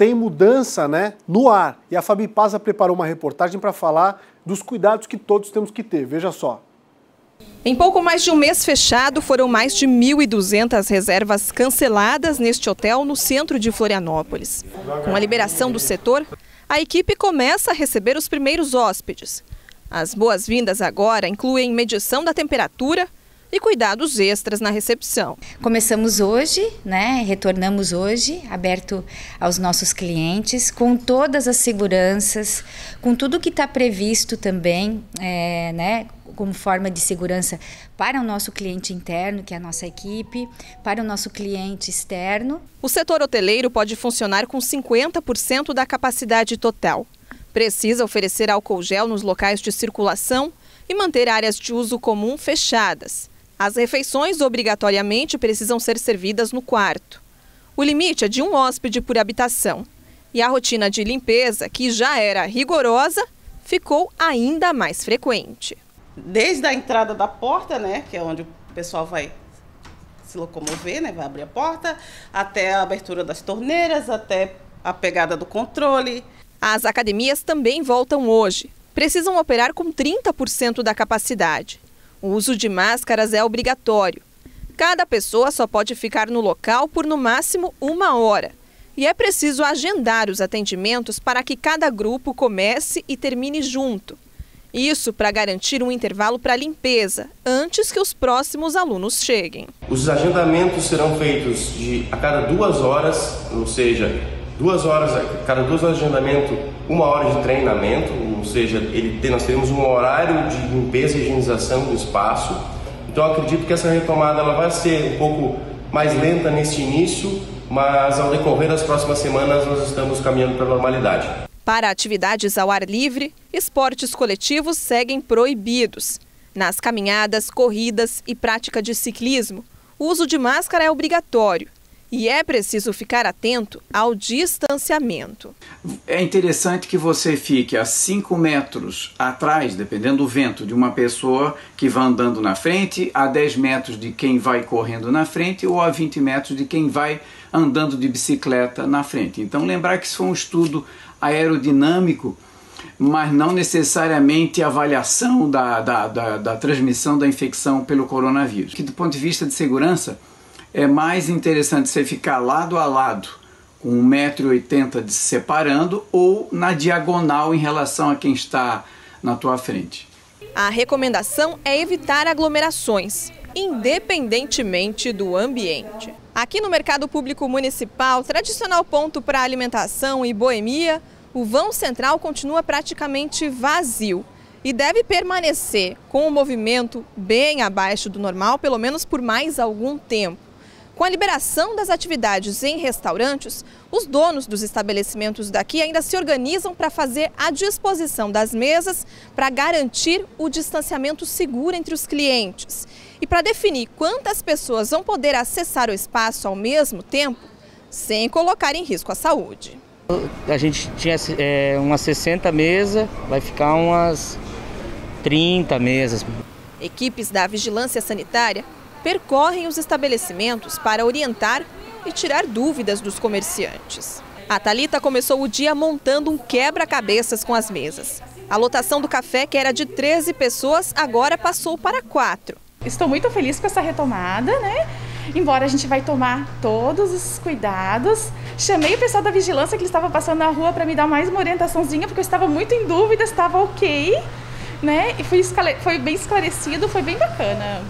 tem mudança né, no ar. E a Fabi Paza preparou uma reportagem para falar dos cuidados que todos temos que ter. Veja só. Em pouco mais de um mês fechado, foram mais de 1.200 reservas canceladas neste hotel no centro de Florianópolis. Com a liberação do setor, a equipe começa a receber os primeiros hóspedes. As boas-vindas agora incluem medição da temperatura, e cuidados extras na recepção. Começamos hoje, né? Retornamos hoje, aberto aos nossos clientes, com todas as seguranças, com tudo que está previsto também, é, né? Como forma de segurança para o nosso cliente interno, que é a nossa equipe, para o nosso cliente externo. O setor hoteleiro pode funcionar com 50% da capacidade total. Precisa oferecer álcool gel nos locais de circulação e manter áreas de uso comum fechadas. As refeições obrigatoriamente precisam ser servidas no quarto. O limite é de um hóspede por habitação. E a rotina de limpeza, que já era rigorosa, ficou ainda mais frequente. Desde a entrada da porta, né, que é onde o pessoal vai se locomover, né, vai abrir a porta, até a abertura das torneiras, até a pegada do controle. As academias também voltam hoje. Precisam operar com 30% da capacidade. O uso de máscaras é obrigatório. Cada pessoa só pode ficar no local por no máximo uma hora. E é preciso agendar os atendimentos para que cada grupo comece e termine junto. Isso para garantir um intervalo para limpeza, antes que os próximos alunos cheguem. Os agendamentos serão feitos de a cada duas horas, ou seja, duas horas, cada duas horas de agendamento, uma hora de treinamento, ou seja, ele, nós teremos um horário de limpeza e higienização do espaço. Então acredito que essa retomada ela vai ser um pouco mais lenta neste início, mas ao decorrer das próximas semanas nós estamos caminhando para a normalidade. Para atividades ao ar livre, esportes coletivos seguem proibidos. Nas caminhadas, corridas e prática de ciclismo, o uso de máscara é obrigatório e é preciso ficar atento ao distanciamento. É interessante que você fique a 5 metros atrás, dependendo do vento, de uma pessoa que vai andando na frente, a 10 metros de quem vai correndo na frente ou a 20 metros de quem vai andando de bicicleta na frente. Então, lembrar que isso foi um estudo aerodinâmico mas não necessariamente avaliação da, da, da, da transmissão da infecção pelo coronavírus. Que do ponto de vista de segurança, é mais interessante você ficar lado a lado com 1,80m de se separando ou na diagonal em relação a quem está na tua frente. A recomendação é evitar aglomerações, independentemente do ambiente. Aqui no Mercado Público Municipal, tradicional ponto para alimentação e boemia, o vão central continua praticamente vazio e deve permanecer com o movimento bem abaixo do normal, pelo menos por mais algum tempo. Com a liberação das atividades em restaurantes, os donos dos estabelecimentos daqui ainda se organizam para fazer a disposição das mesas para garantir o distanciamento seguro entre os clientes. E para definir quantas pessoas vão poder acessar o espaço ao mesmo tempo, sem colocar em risco a saúde. A gente tinha é, umas 60 mesas, vai ficar umas 30 mesas. Equipes da Vigilância Sanitária percorrem os estabelecimentos para orientar e tirar dúvidas dos comerciantes. A Talita começou o dia montando um quebra-cabeças com as mesas. A lotação do café, que era de 13 pessoas, agora passou para 4. Estou muito feliz com essa retomada, né? Embora a gente vai tomar todos os cuidados. Chamei o pessoal da vigilância que estava passando na rua para me dar mais uma orientaçãozinha, porque eu estava muito em dúvida, estava ok, né? E foi, foi bem esclarecido, foi bem bacana.